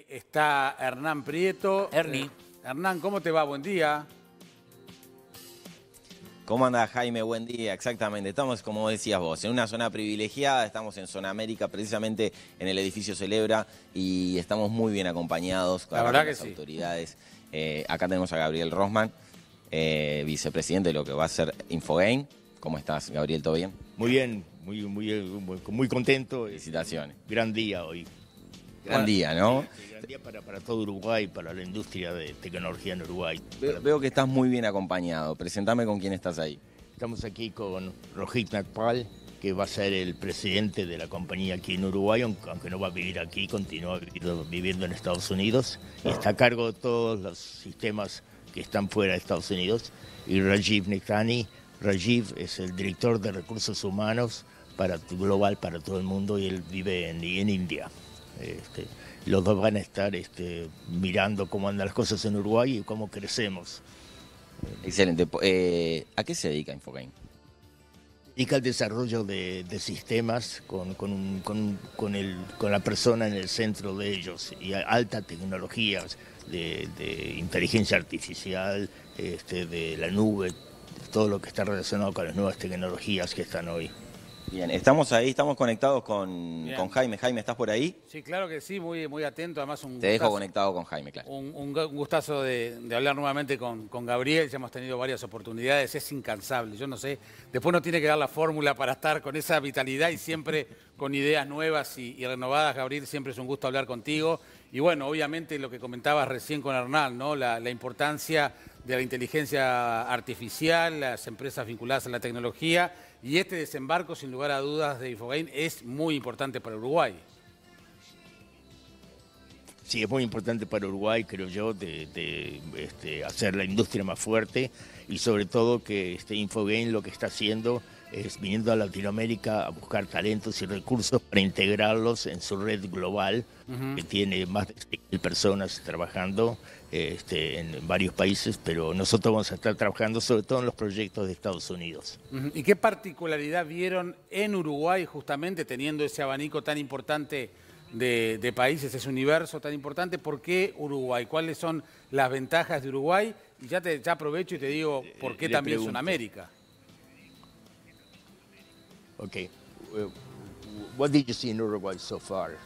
Ahí está Hernán Prieto. Ernie. Eh, Hernán, ¿cómo te va? Buen día. ¿Cómo anda Jaime? Buen día, exactamente. Estamos, como decías vos, en una zona privilegiada, estamos en Zona América, precisamente en el edificio Celebra, y estamos muy bien acompañados La verdad que las sí. autoridades. Eh, acá tenemos a Gabriel Rosman, eh, vicepresidente de lo que va a ser Infogame. ¿Cómo estás, Gabriel? ¿Todo bien? Muy bien, muy, muy, muy, muy contento. Felicitaciones. Gran día hoy. Gran día, ¿no? Gran día para, para todo Uruguay, para la industria de tecnología en Uruguay. Veo, veo que estás muy bien acompañado. Presentame con quién estás ahí. Estamos aquí con Rohit Nagpal, que va a ser el presidente de la compañía aquí en Uruguay, aunque aunque no va a vivir aquí, continúa viviendo, viviendo en Estados Unidos y está a cargo de todos los sistemas que están fuera de Estados Unidos. Y Rajiv Nektani, Rajiv es el director de recursos humanos para global para todo el mundo y él vive en, en India. Este, los dos van a estar este, mirando cómo andan las cosas en Uruguay y cómo crecemos. Excelente. Eh, ¿A qué se dedica Infogame? dedica al desarrollo de, de sistemas con, con, un- con- con el- con la persona en el centro de ellos y alta tecnología de, de inteligencia artificial, este, de la nube, todo lo que está relacionado con las nuevas tecnologías que están hoy. Bien, estamos ahí, estamos conectados con, con Jaime. Jaime, ¿estás por ahí? Sí, claro que sí, muy, muy atento. Además, un Te dejo conectado con Jaime, claro. Un, un gustazo de, de hablar nuevamente con, con Gabriel, ya hemos tenido varias oportunidades, es incansable, yo no sé, después no tiene que dar la fórmula para estar con esa vitalidad y siempre con ideas nuevas y, y renovadas, Gabriel, siempre es un gusto hablar contigo. Y bueno, obviamente lo que comentabas recién con Hernán, ¿no? la, la importancia de la inteligencia artificial, las empresas vinculadas a la tecnología y este desembarco, sin lugar a dudas, de Infogain es muy importante para Uruguay. Sí, es muy importante para Uruguay, creo yo, de, este, hacer la industria más fuerte y sobre todo que este Infogame lo que está haciendo es viniendo a Latinoamérica a buscar talentos y recursos para integrarlos en su red global, que tiene más de 6.000 personas trabajando este, en varios países, pero nosotros vamos a estar trabajando sobre todo en los proyectos de Estados Unidos. ¿Y qué particularidad vieron en Uruguay justamente teniendo ese abanico tan importante de, de países, ese universo tan importante? ¿Por qué Uruguay? ¿Cuáles son las ventajas de Uruguay? Y ya, te, ya aprovecho y te digo por qué le también pregunto. Sudamérica. Okay. Uh, What did you see in Uruguay so far?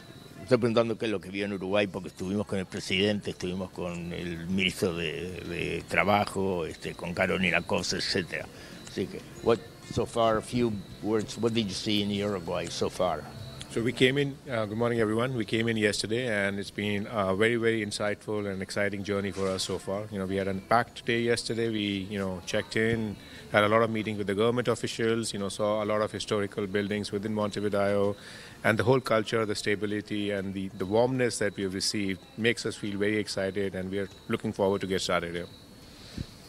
Estoy preguntando qué es lo que vio en Uruguay porque estuvimos con el presidente, estuvimos con el ministro de, de Trabajo, este, con Carolina Cosa, etcétera. Así que, what so far, a few words. What did you see in Uruguay so far? So we came in, uh, good morning everyone. We came in yesterday and it's been a very, very insightful and exciting journey for us so far. You know, we had a packed day yesterday. We, you know, checked in, had a lot of meetings with the government officials, you know, saw a lot of historical buildings within Montevideo and the whole culture, the stability and the, the warmness that we have received makes us feel very excited and we are looking forward to get started here.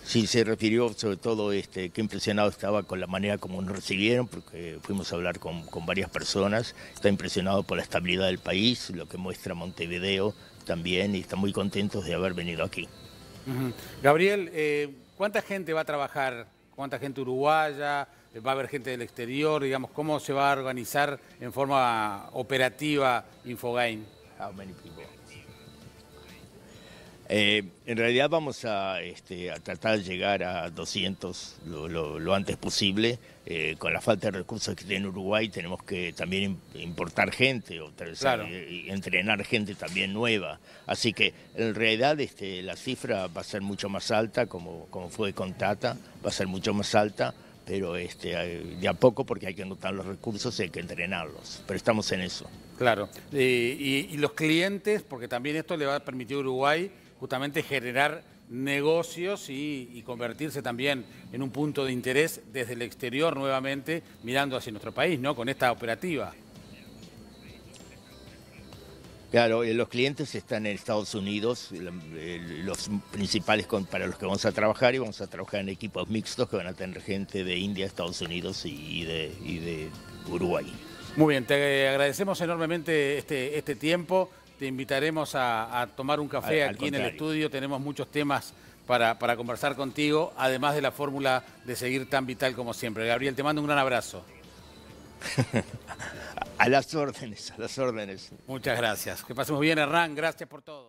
Sí, se refirió sobre todo este, qué impresionado estaba con la manera como nos recibieron, porque fuimos a hablar con, con varias personas. Está impresionado por la estabilidad del país, lo que muestra Montevideo también, y está muy contentos de haber venido aquí. Gabriel, eh, ¿cuánta gente va a trabajar? ¿Cuánta gente uruguaya? ¿Va a haber gente del exterior? Digamos, ¿cómo se va a organizar en forma operativa Infogame? How many people? Eh, en realidad vamos a, este, a tratar de llegar a 200 lo, lo- lo antes posible. Eh, con la falta de recursos que tiene Uruguay tenemos que también im- importar gente o Claro. y entrenar gente también nueva. Así que en realidad este, la cifra va a ser mucho más alta, como, como fue con Tata, va a ser mucho más alta, pero este, eh, de a poco porque hay que anotar los recursos y hay que entrenarlos. Pero estamos en eso. Claro. Eh, y, y los clientes, porque también esto le va a permitir a Uruguay justamente generar negocios y, y convertirse también en un punto de interés desde el exterior nuevamente, mirando hacia nuestro país, ¿no? Con esta operativa. Claro, eh, los clientes están en Estados Unidos, el- los principales para los que vamos a trabajar y vamos a trabajar en equipos mixtos que van a tener gente de India, Estados Unidos y de, y de Uruguay. Muy bien, te agradecemos enormemente este, este tiempo. Te invitaremos a, a tomar un café Al- al aquí en el estudio. Tenemos muchos temas para, para conversar contigo, además de la fórmula de seguir tan vital como siempre. Gabriel, te mando un gran abrazo. a las órdenes, a las órdenes. Muchas gracias. Que pasemos bien, Hernán. Gracias por todo.